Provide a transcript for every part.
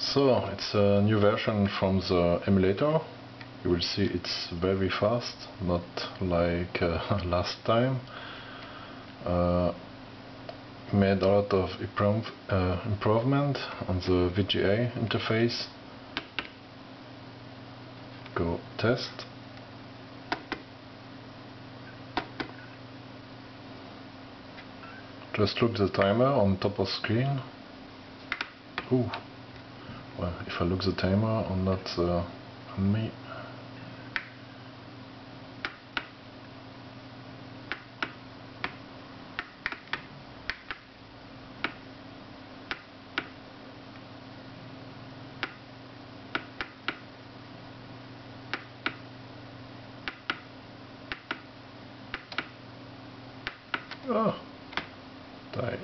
So, it's a new version from the emulator. You will see it's very fast, not like uh, last time. Uh, made a lot of improve, uh, improvement on the VGA interface. Go test. Just look the timer on top of screen. Ooh. Well, if I look the timer on that uh, on me. Oh, die.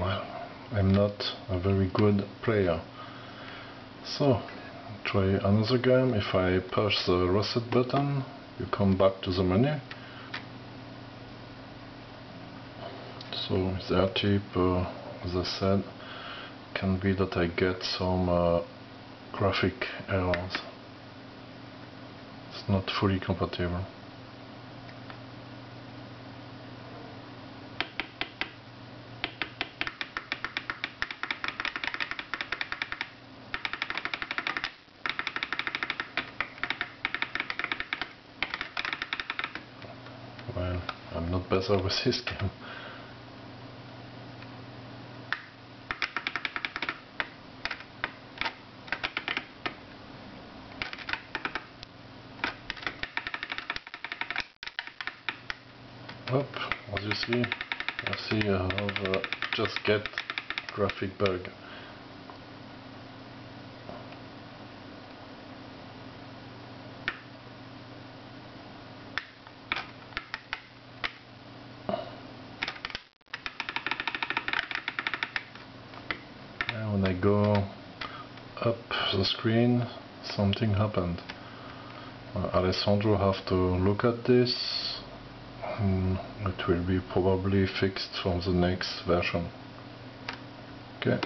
Well, I'm not a very good player. So, try another game. If I push the reset button, you come back to the menu. So, it's R-Type, uh, as I said, can be that I get some uh, graphic errors. It's not fully compatible. Well, I'm not better with this game. Up, as you see, I see I have uh, just get graphic bug. And when I go up the screen, something happened. Uh, Alessandro have to look at this. Mm, it will be probably fixed from the next version. Okay.